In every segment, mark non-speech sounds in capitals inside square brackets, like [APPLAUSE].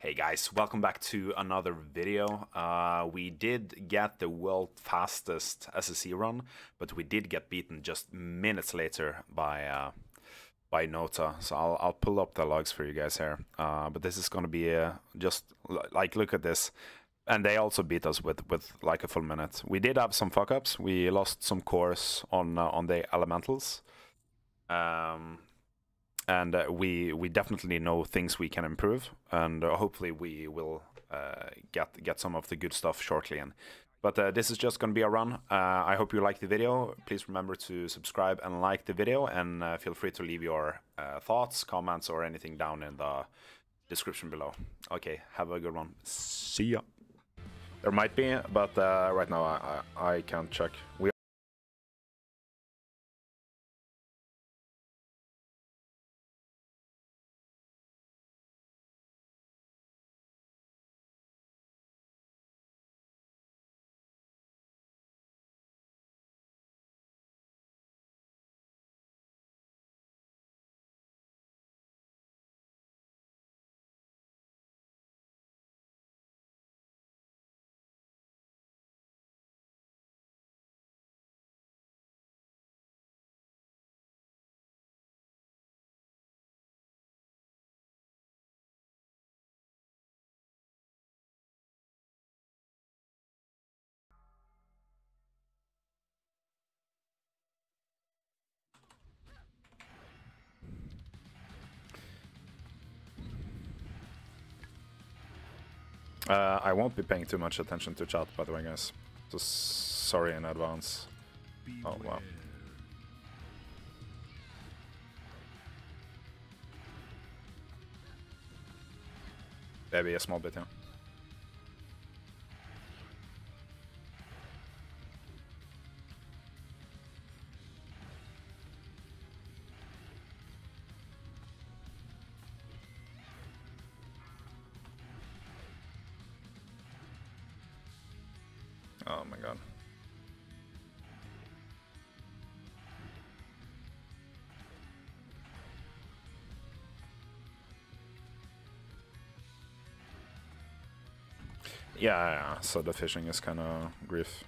Hey guys, welcome back to another video. Uh, we did get the world fastest SSC run, but we did get beaten just minutes later by uh, by Nota. So I'll, I'll pull up the logs for you guys here. Uh, but this is going to be uh, just like look at this. And they also beat us with, with like a full minute. We did have some fuck ups. We lost some cores on uh, on the elementals. Um, and uh, we we definitely know things we can improve, and uh, hopefully we will uh, get get some of the good stuff shortly. And but uh, this is just going to be a run. Uh, I hope you like the video. Please remember to subscribe and like the video, and uh, feel free to leave your thoughts, comments, or anything down in the description below. Okay, have a good one. See ya. There might be, but right now I, I, I can't check. We Uh, I won't be paying too much attention to chat, by the way, guys. So sorry in advance. Oh, wow. Maybe a small bit, yeah. Yeah, yeah, so the fishing is kind of grief.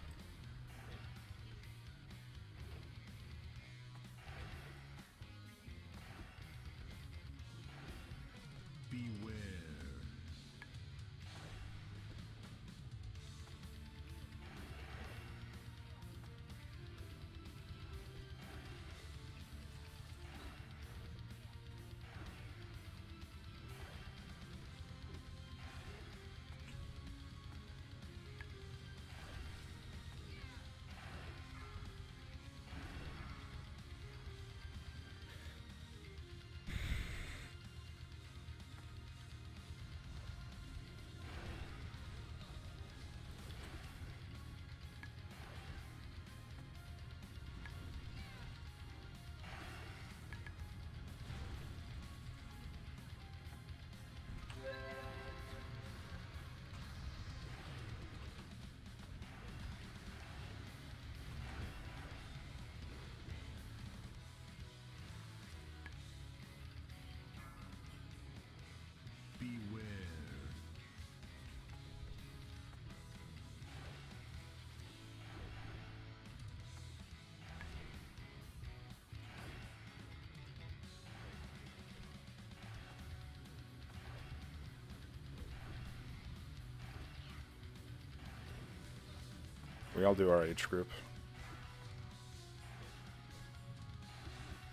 We all do our age group.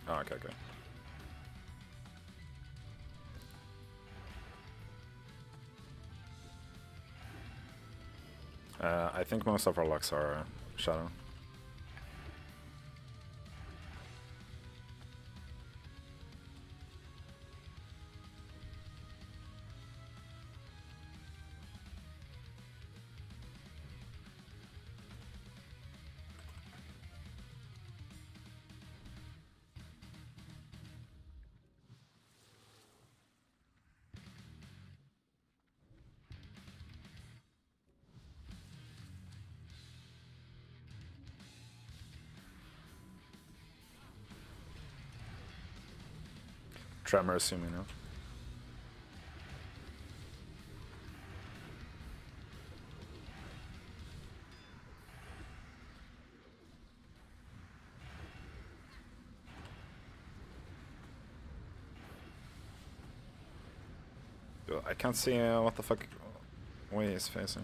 Oh, okay, okay. Uh, I think most of our locks are uh, Shadow. Tremor, assuming, no? I can't see uh, what the fuck way he's facing.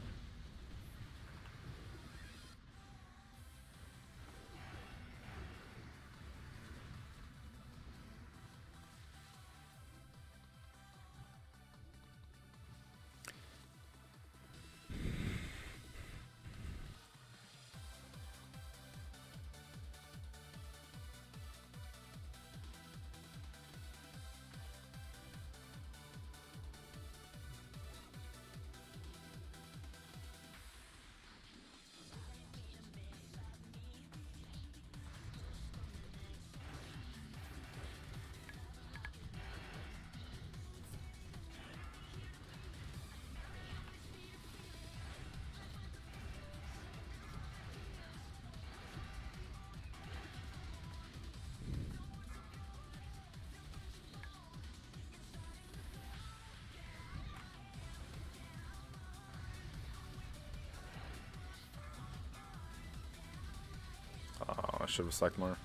Should have stacked more.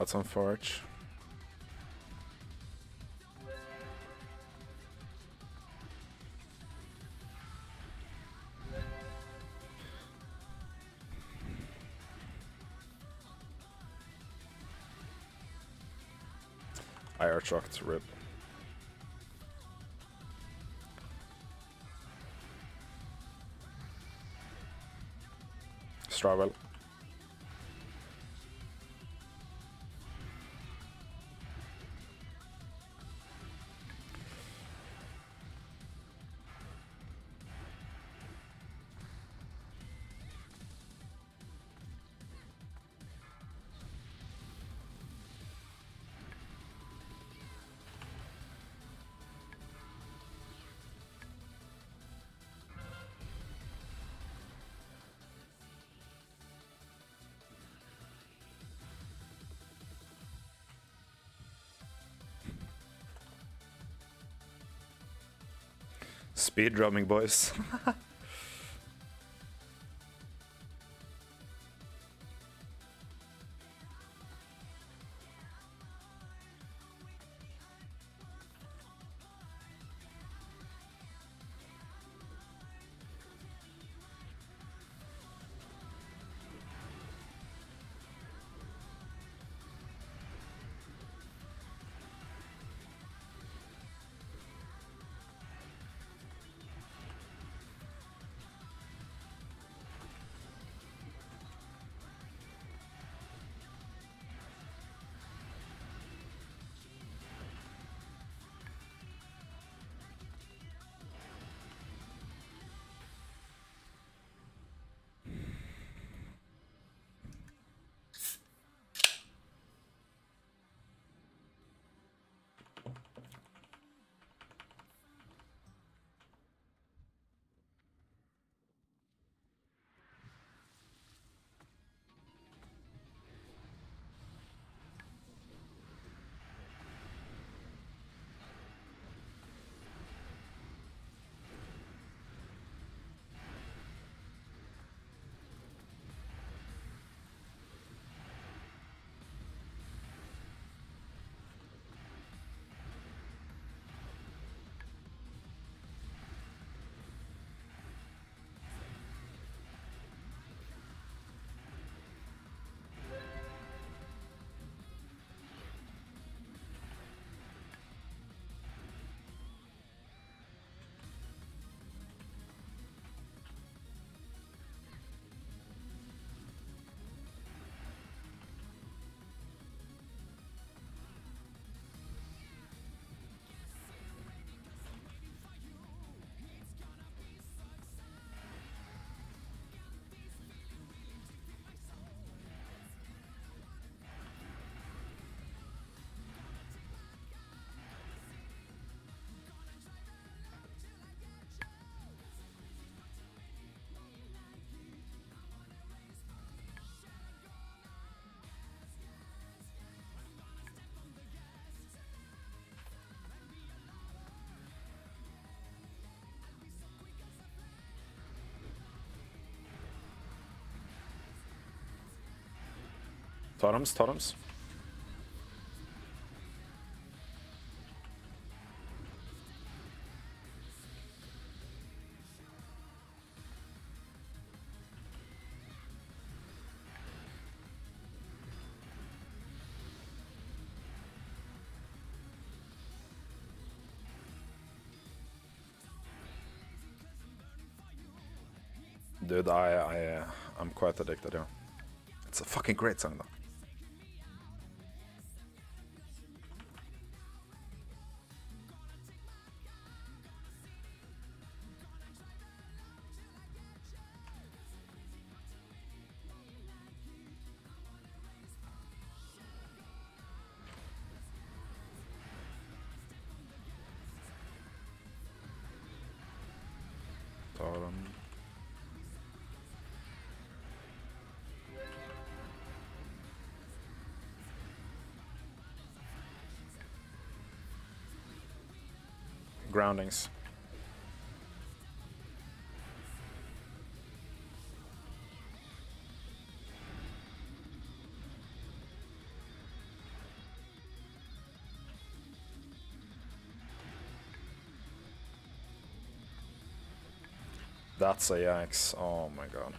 That's on Forge. IR trucked, rip. Stravel. Speed drumming, boys. [LAUGHS] Totems, totems. Dude, I, I, I'm quite addicted, yeah. It's a fucking great song, though. Groundings. That's a yikes. Oh my god.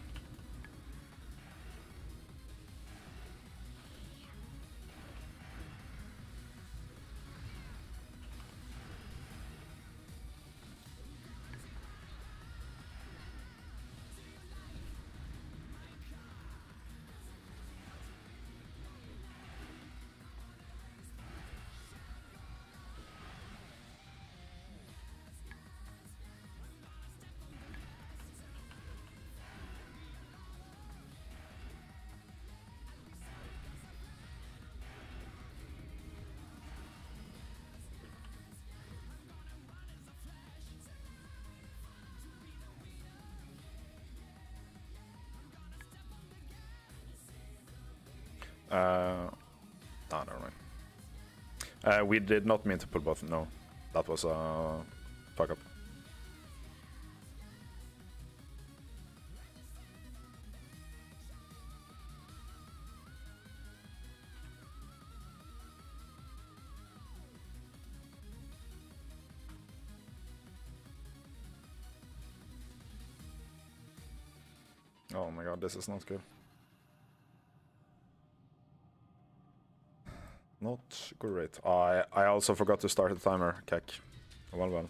Uh, no, never mind. Uh, we did not mean to pull both. No, that was a fuck up. Oh my god, this is not good. Not great. I I also forgot to start the timer, Kek. Well, well.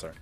Sorry.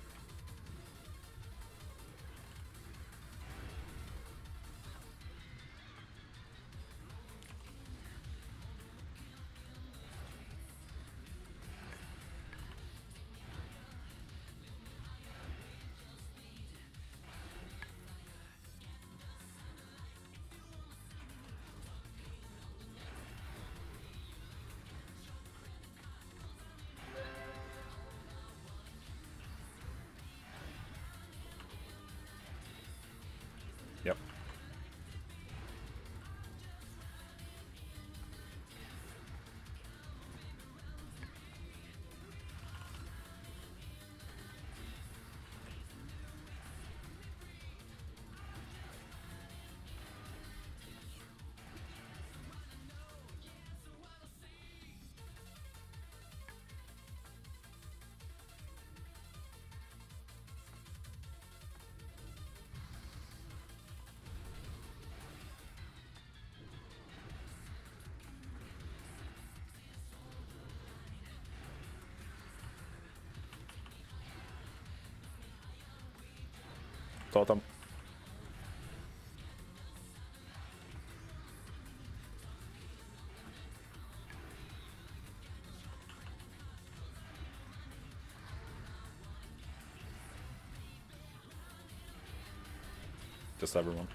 Totem. Just everyone.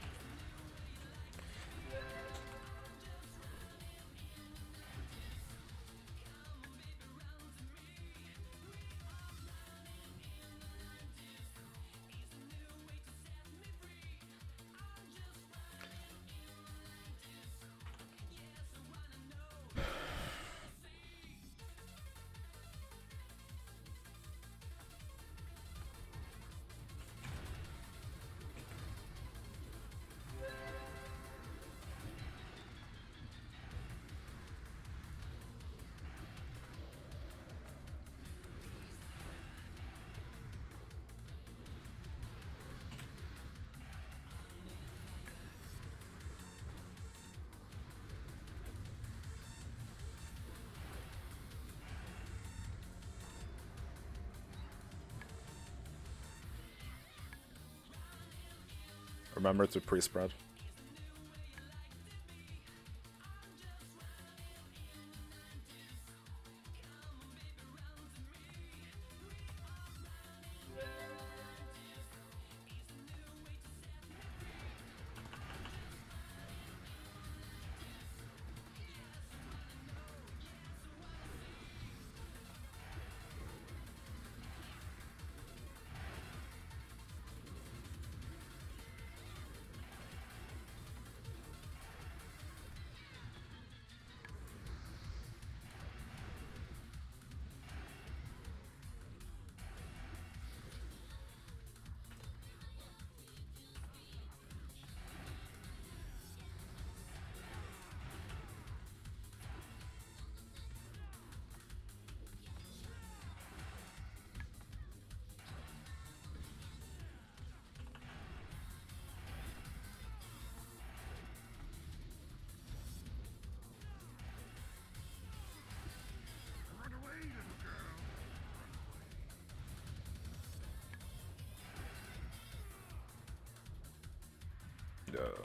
Remember to pre-spread.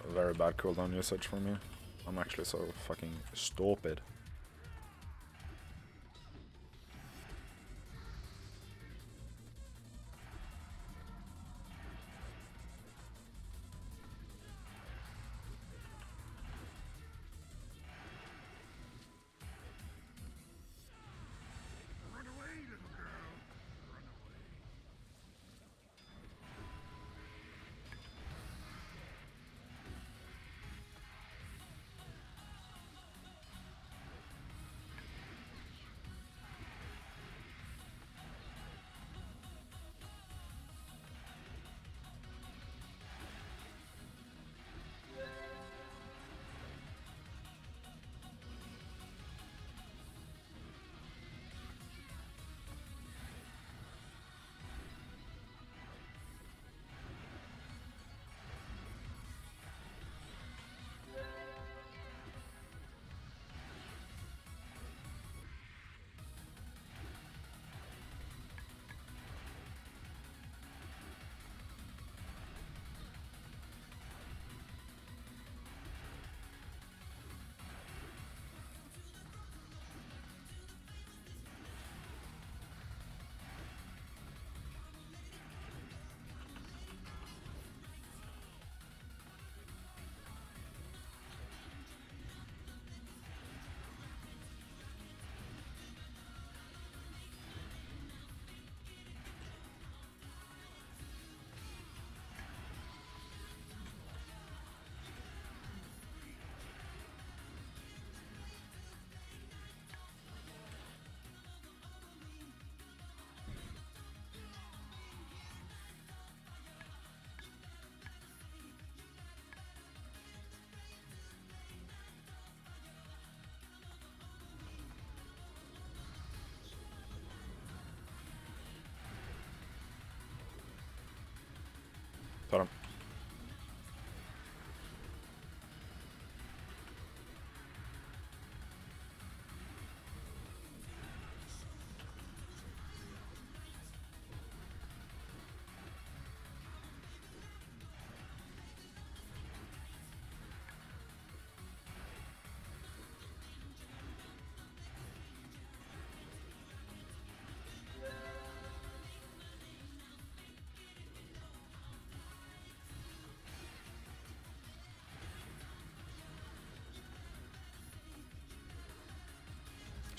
Very bad cooldown usage for me. I'm actually so fucking stupid.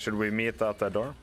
Should we meet at that door?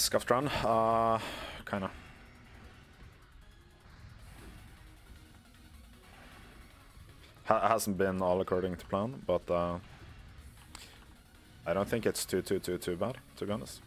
Scuffed run. Uh, kinda. Ha hasn't been all according to plan, but uh, I don't think it's too too too too bad, to be honest.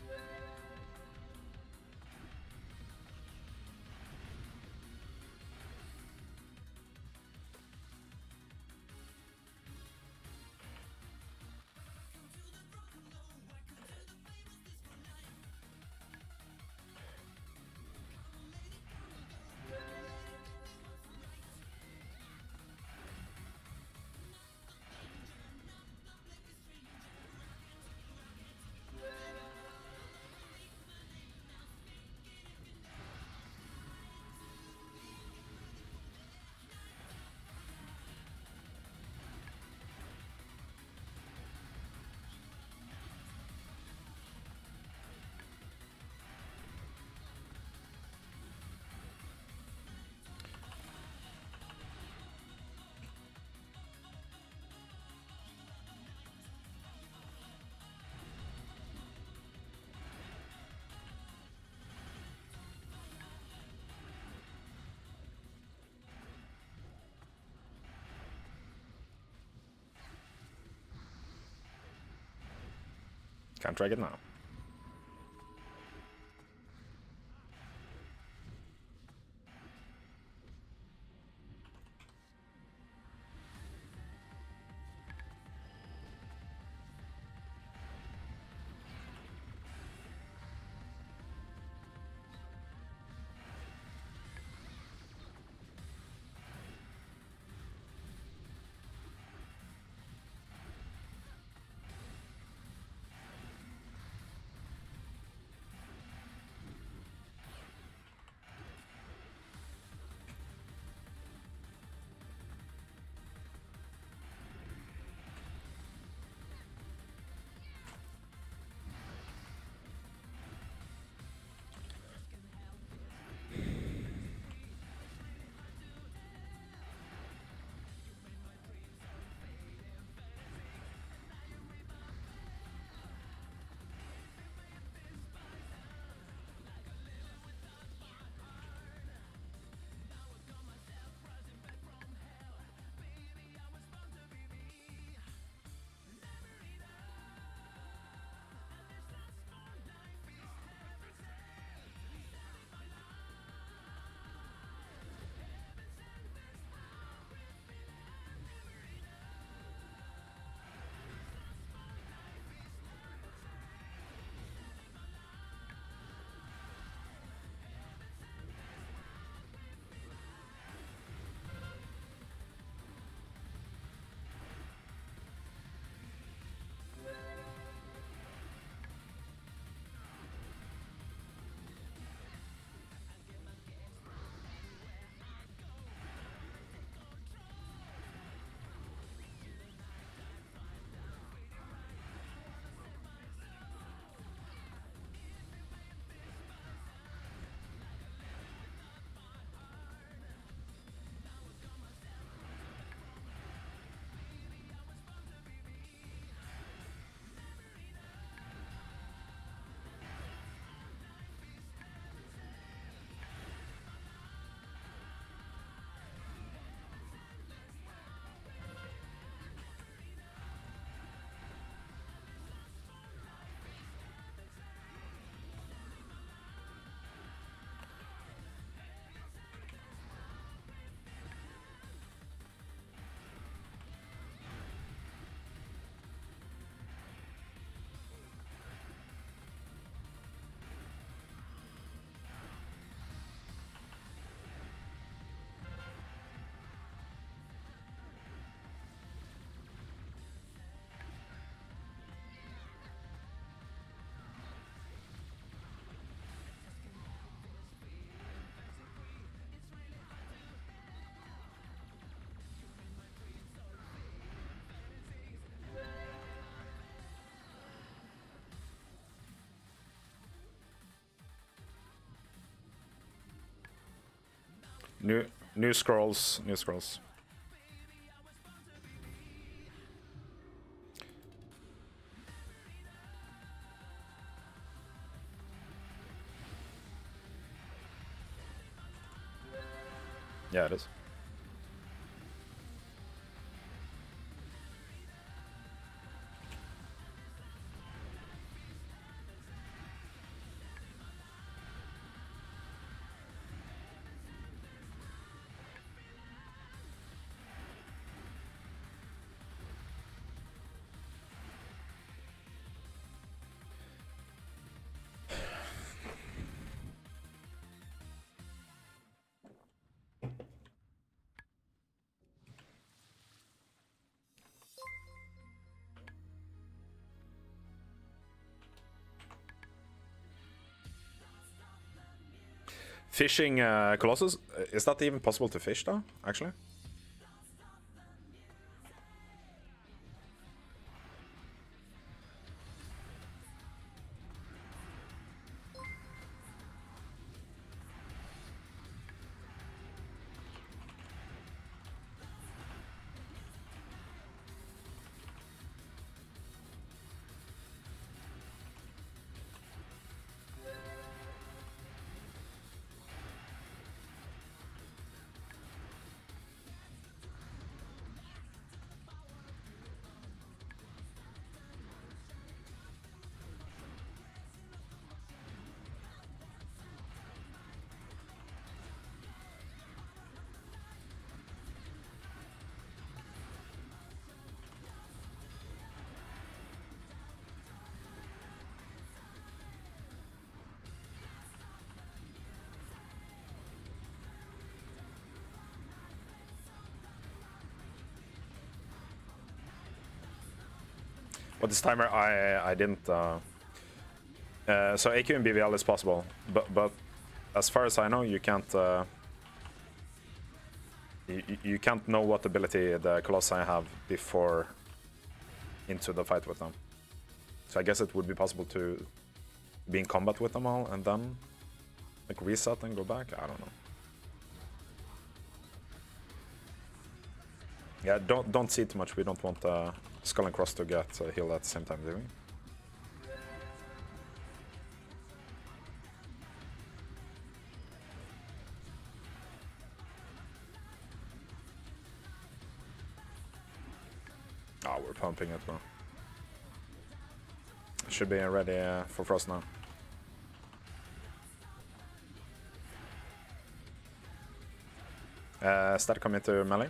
Can't drag it now. New new scrolls, new scrolls. Fishing uh, Colossus, is that even possible to fish though, actually? This timer, I I didn't. Uh, uh, so AQ and BWL is possible, but but as far as I know, you can't. Uh, you, you can't know what ability the Colossi have before into the fight with them. So I guess it would be possible to be in combat with them all and then like reset and go back. I don't know. Yeah, don't don't see too much. We don't want uh, Skull and Cross to get uh, healed at the same time, do we? Oh, we're pumping it, bro. Should be ready uh, for Frost now. Uh, start coming to melee.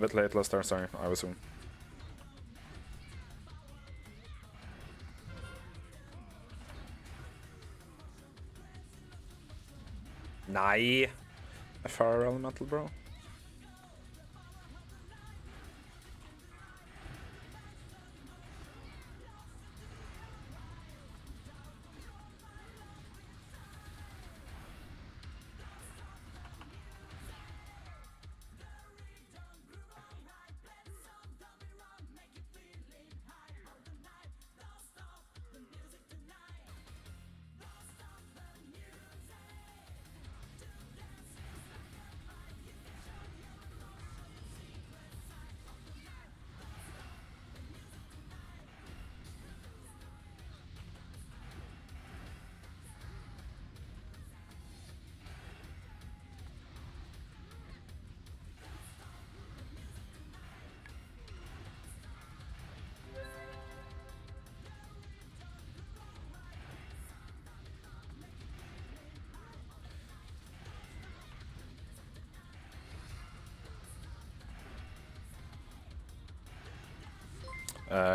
A bit late, Lester, sorry, I was soon. Nej! A fire elemental, bro.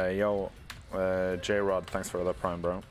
Yo, uh, J-Rod, thanks for the prime, bro.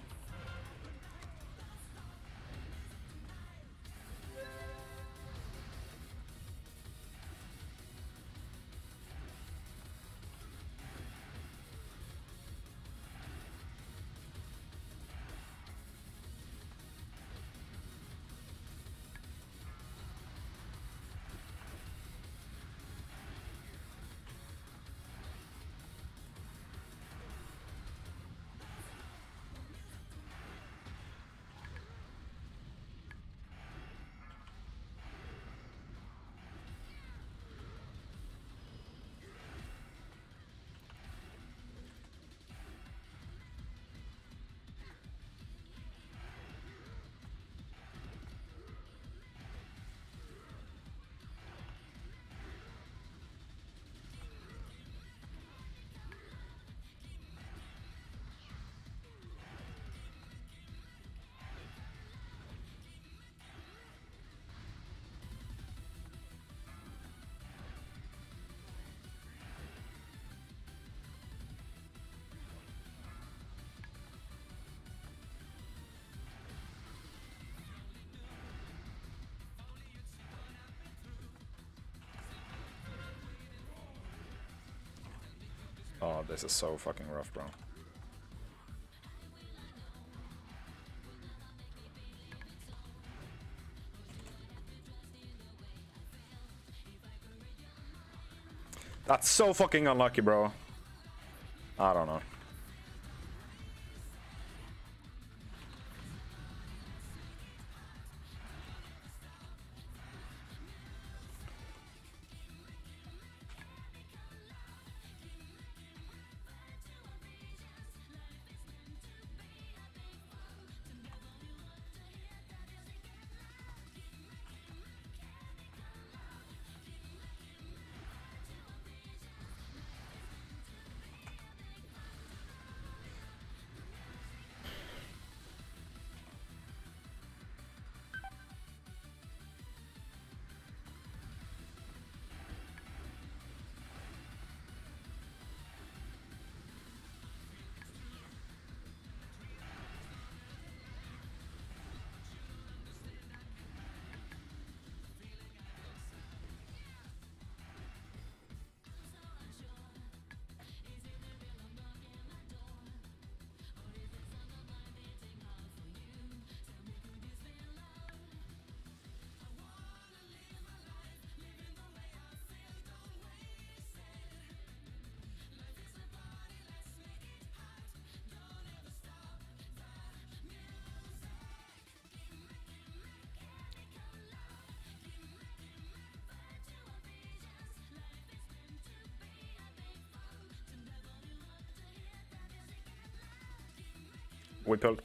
Oh, this is so fucking rough, bro. That's so fucking unlucky, bro. I don't know. We pulled.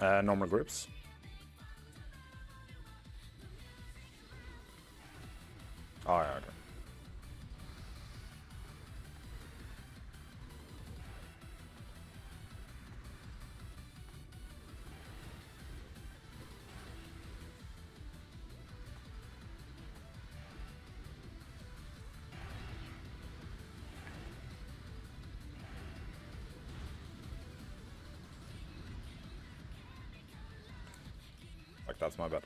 Uh, normal grips. That's my bad.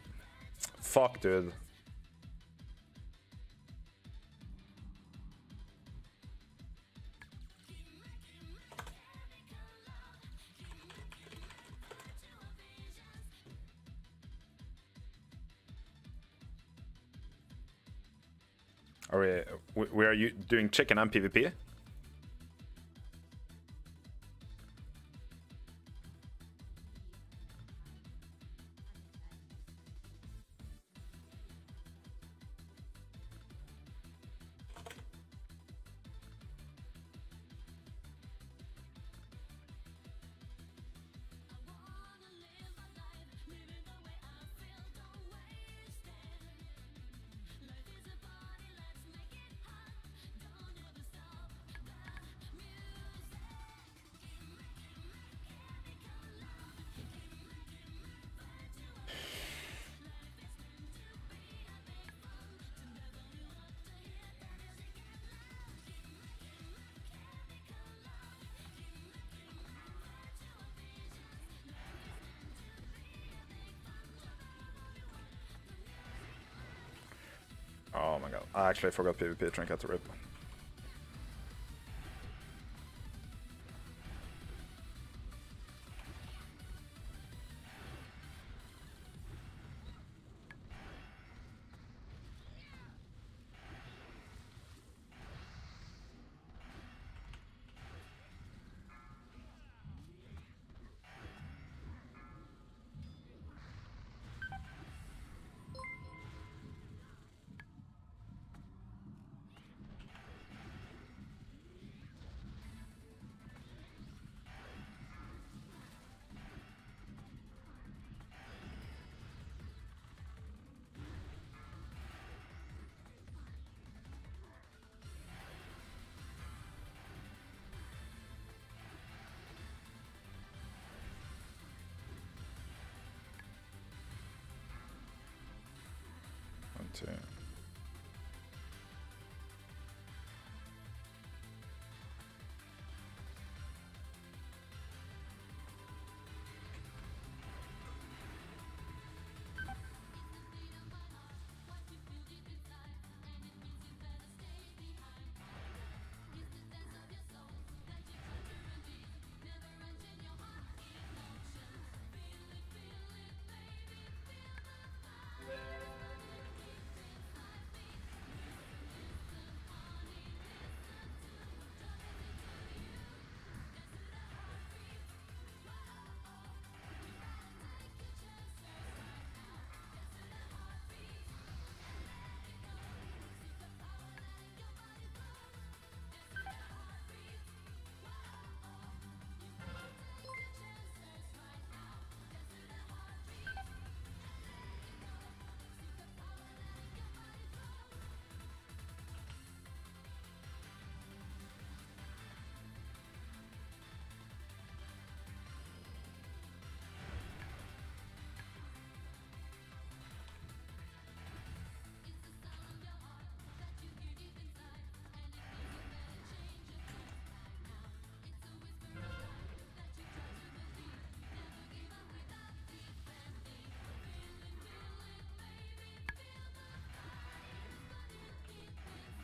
Fuck, dude. Are we, we are you doing chicken and PvP? God. I actually forgot PvP trinket to rip. To.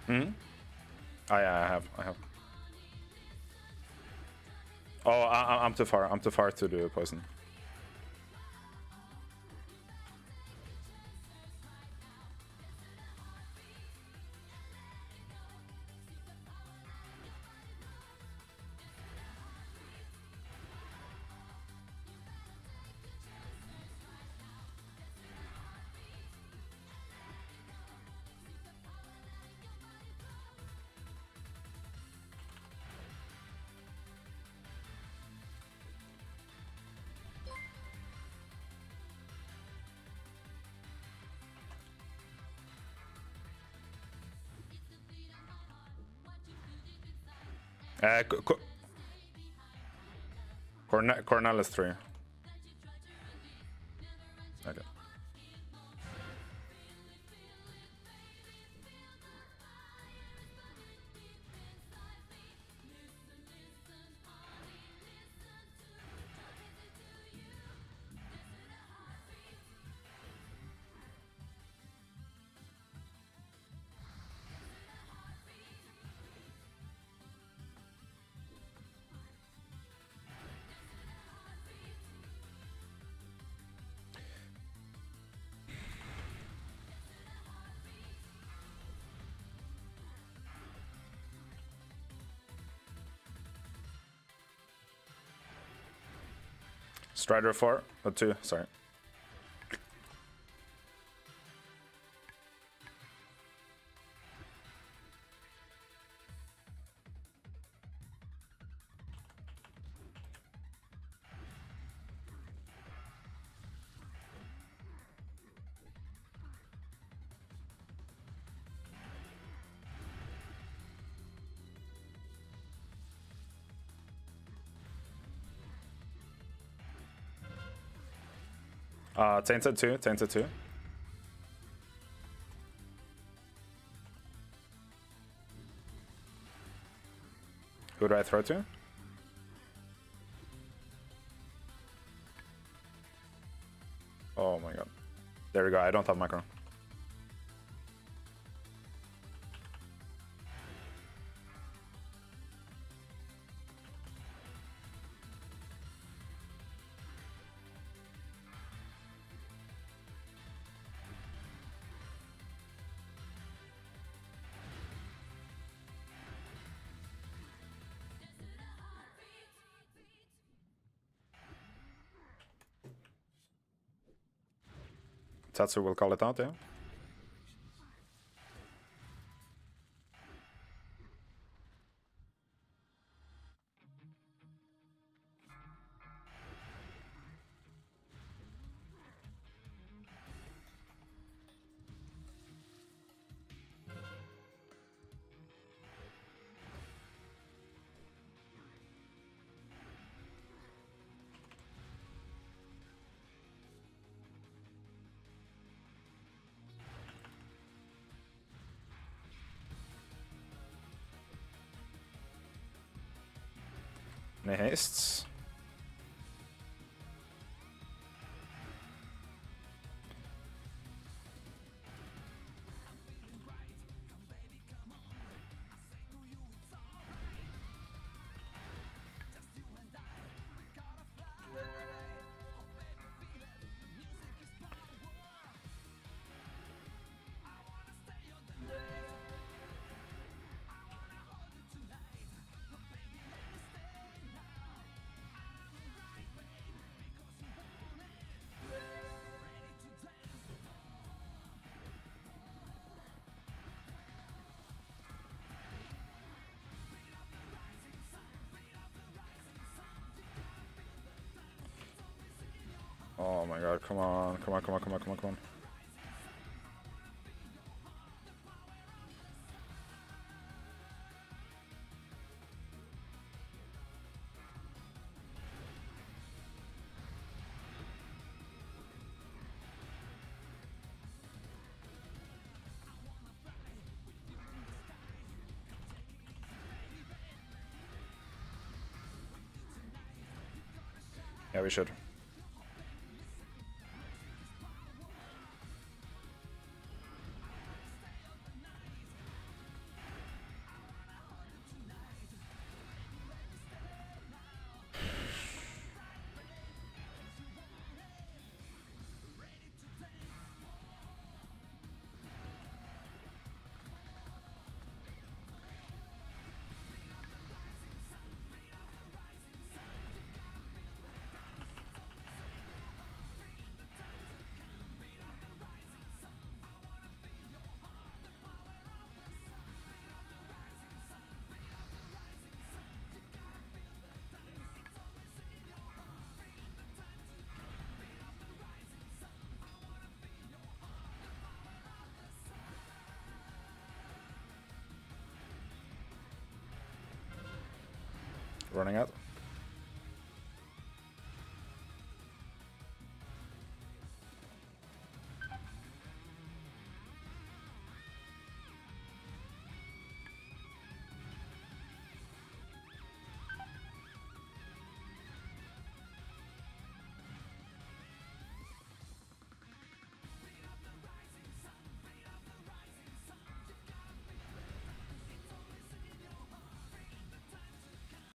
Hmm. Oh yeah, I have. I have. Oh, I, I'm too far. I'm too far to do poison. Uh, Corn Cornelius 3. Strider four or oh, two. Sorry. Uh, tainted two. Tainted two. Who do I throw to? Oh my god. There we go. I don't have macro. Tatsu will call it out, yeah? Ne, heißt's. Oh my god, come on, come on, come on, come on, come on, come on. Yeah, we should. Running out.